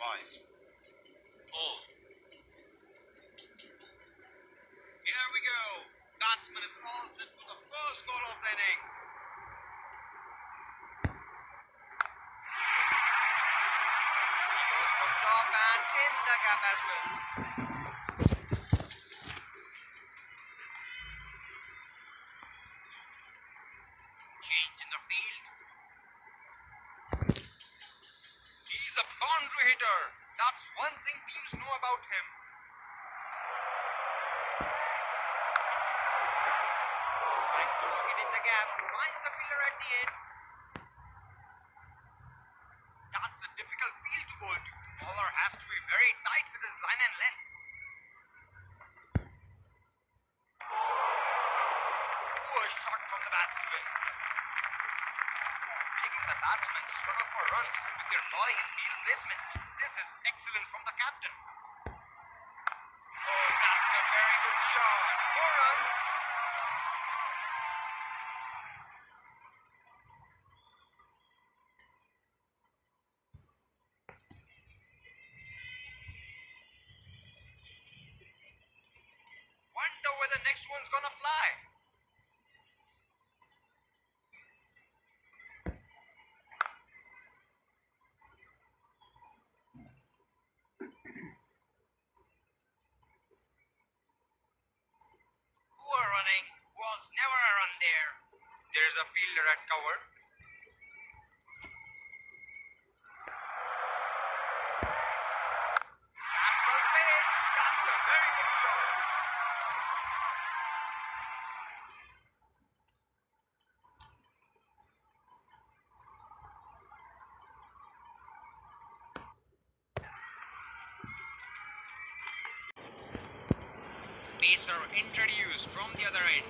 advised. Oh. Here we go. Batsman is all set for the first ball of the inning. Goes from top and in the gap as well. Change in the field. He's a hitter. That's one thing teams know about him. Trying to it in the gap. Finds the fielder at the end. That's a difficult field to bowl to. Bowler has to be very tight with his line and length. Poor shot from the batsman. Making the batsmen struggle for runs with their bowling and field placements. This is excellent from the captain. Oh, that's a very good shot. Four runs. Wonder where the next one's gonna fly. Poor running was never a run there. There's a fielder at cover. That's well played. That's a very good shot. Pacer introduced from the other end.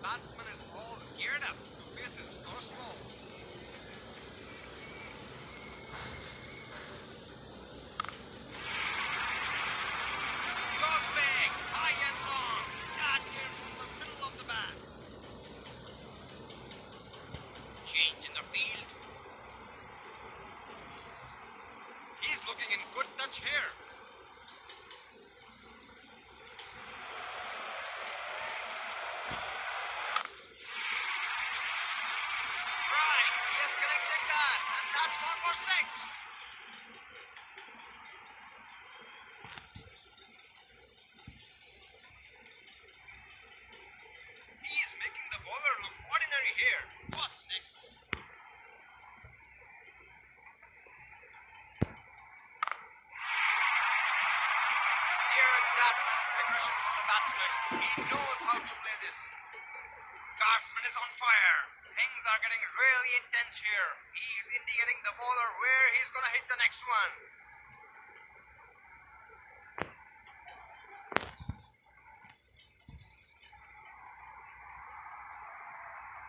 Batsman is all geared up to face his first ball. Goes big, high and long. That came from the middle of the bat. Change in the field. He's looking in good touch here. Right, he has connected that, and that's one for six. He is making the bowler look ordinary here. What's next? Here is that sense of aggression from the batsman. He knows how to play this. Batsman is on fire. Things are getting really intense here. He's indicating the bowler where he's gonna hit the next one.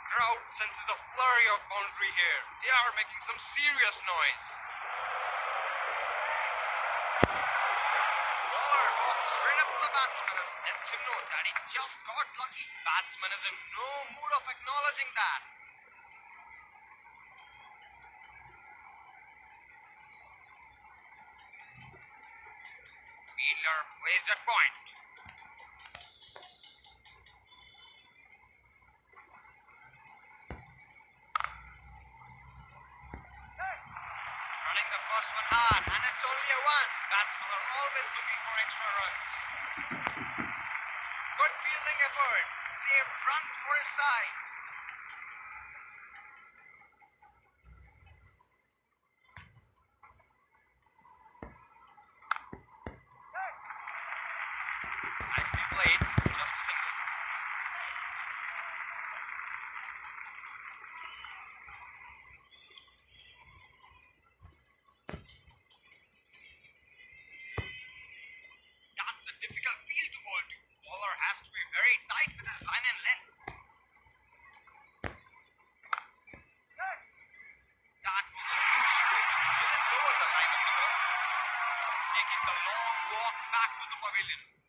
Crowd senses a flurry of boundary here. They are making some serious noise. Acknowledging that. Fielder placed at point. Running the hard, and it's only a one. Always looking for extra runs. Good fielding effort. Saved runs for his side. fraco do pavilhão.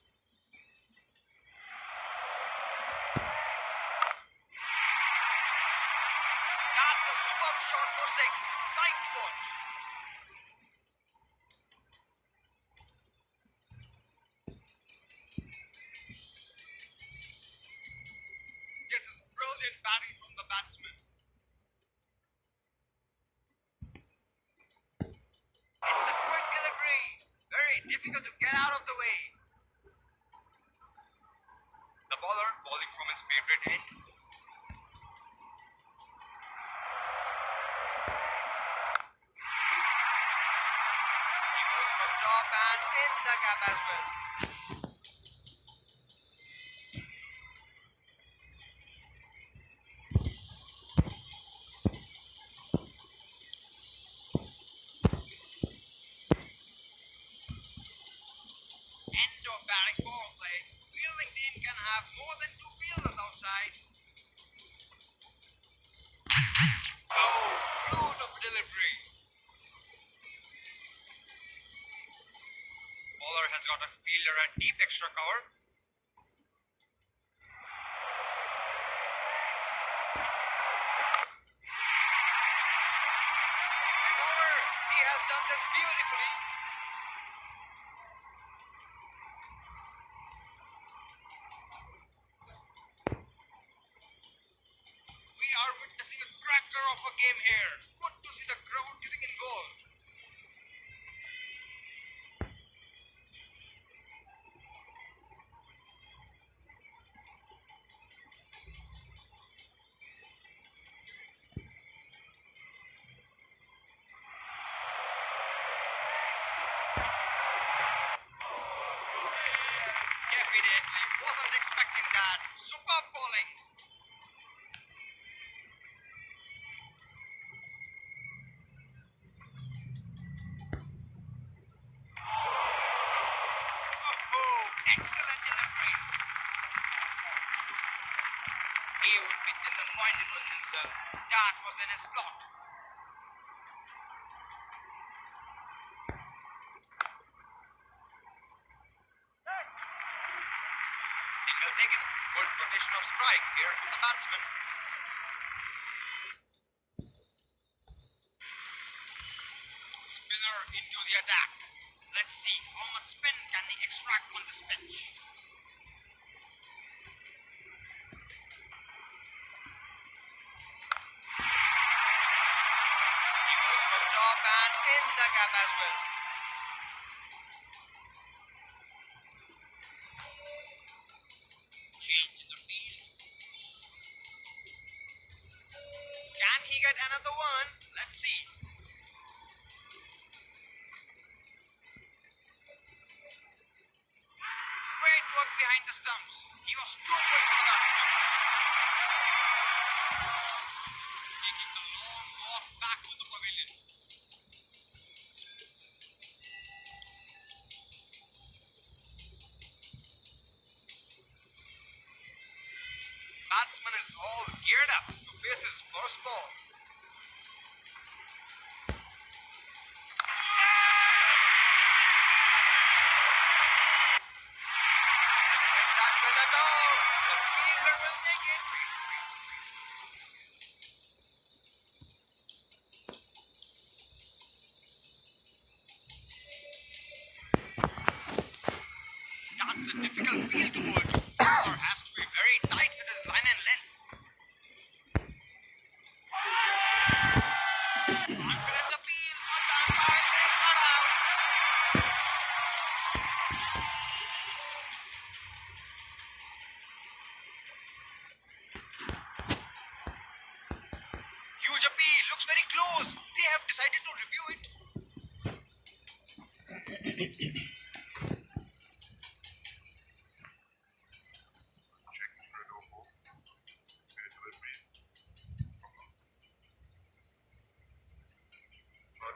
Just in the gap as well. game here. pointed with him. Dart was in his slot.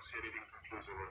Not see anything conclusive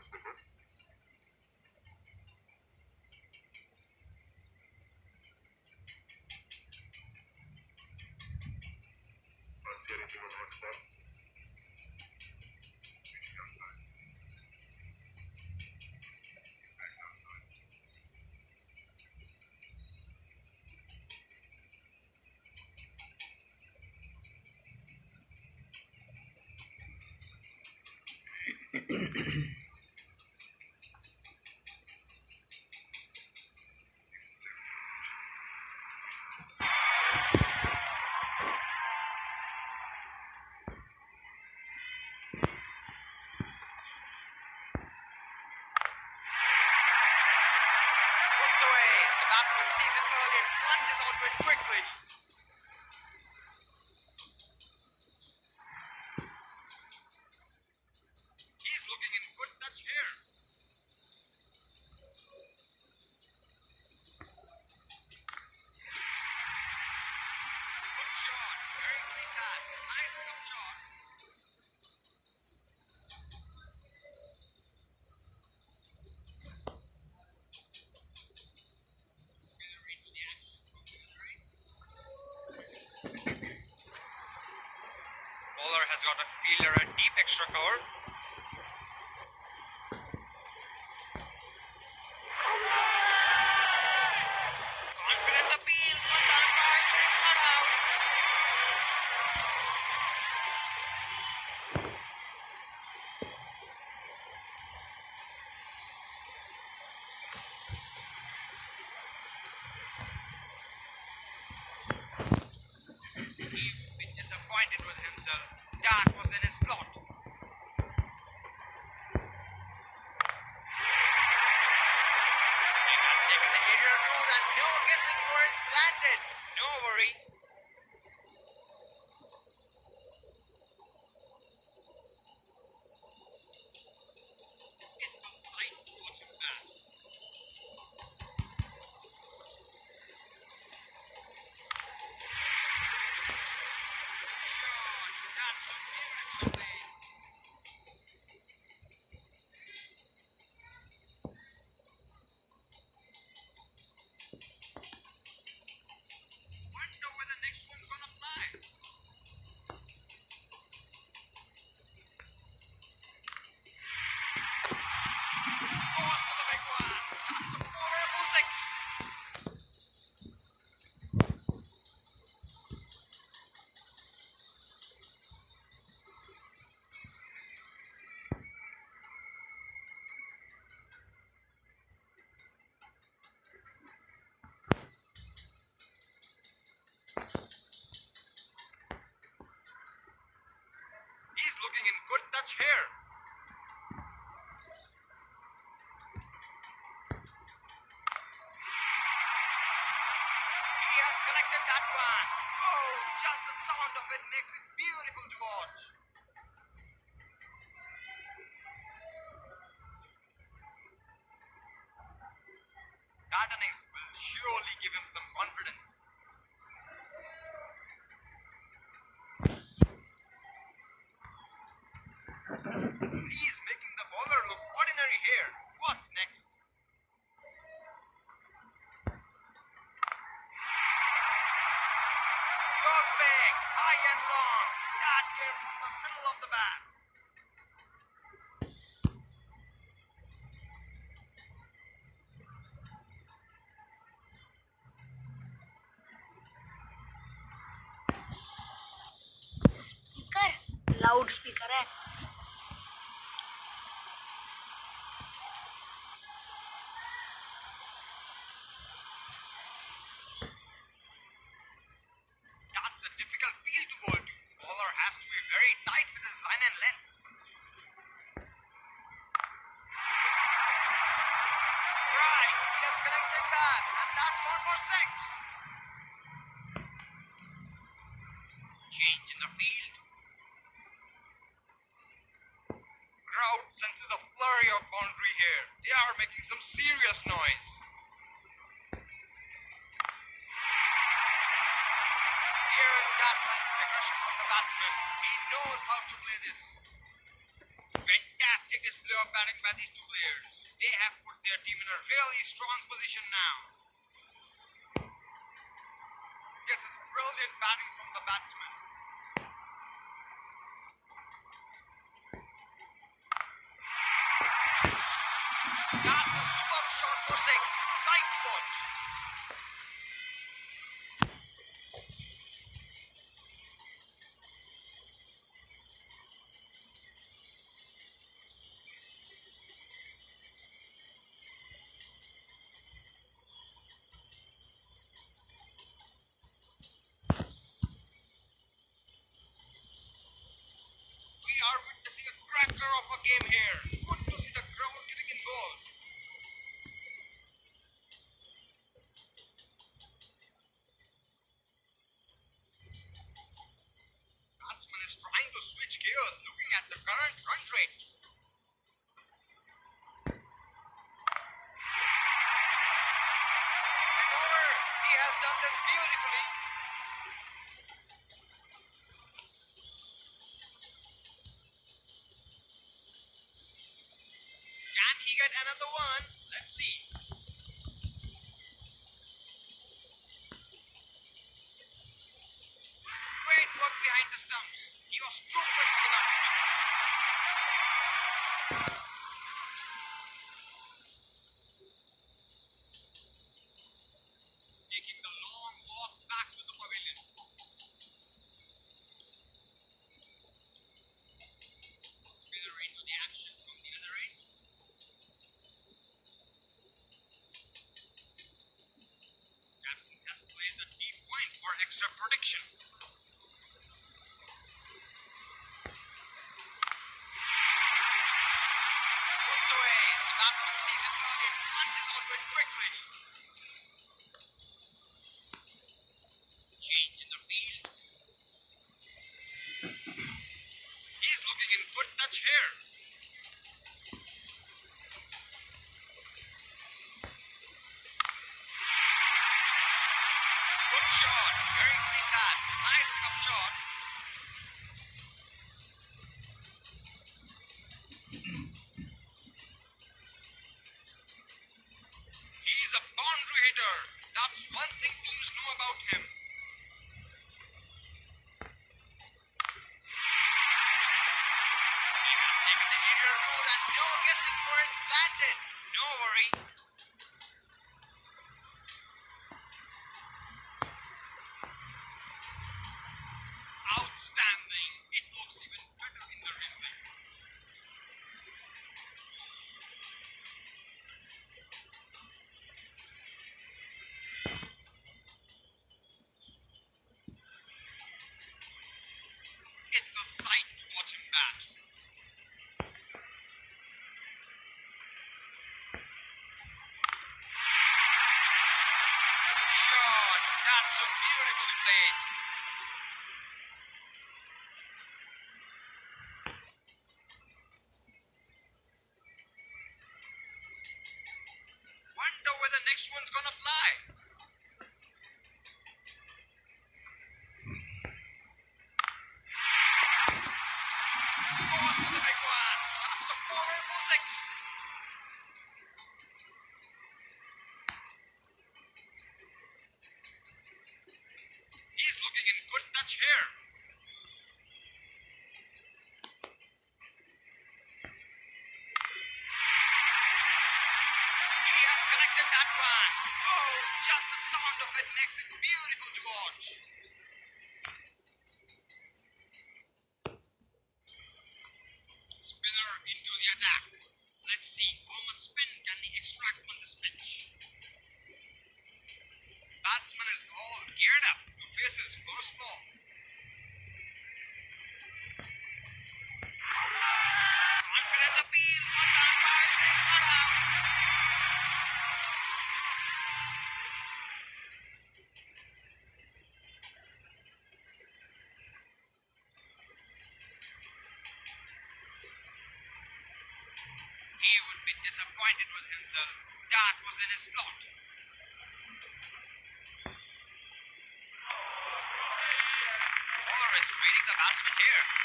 loud speaker है serious now. game here. get another one. Let's see. and you're guessing where it's landed. No worry.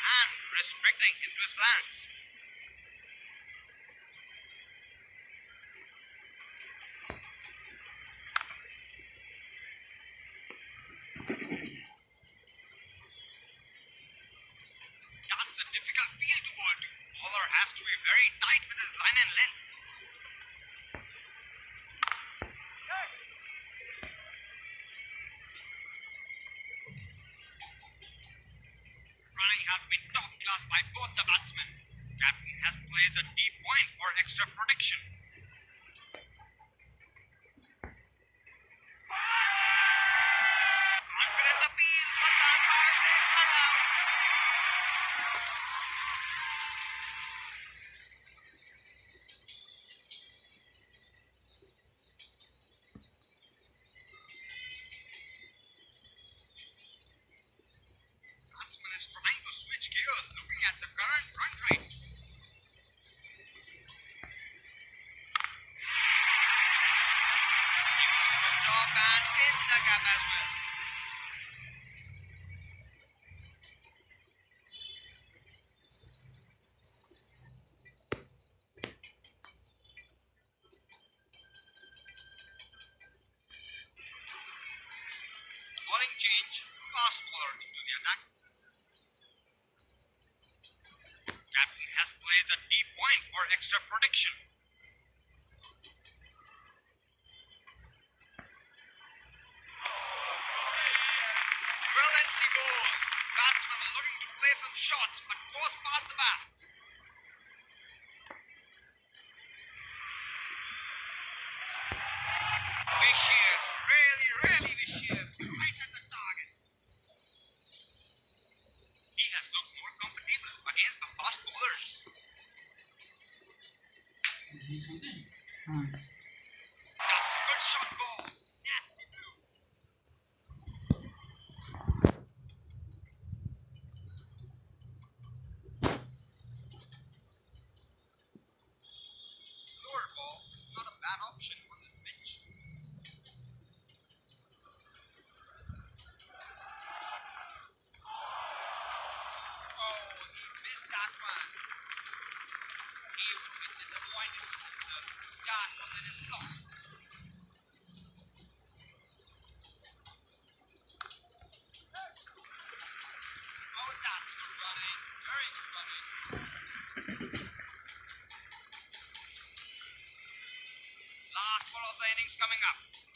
and restricting interest plans. coming up.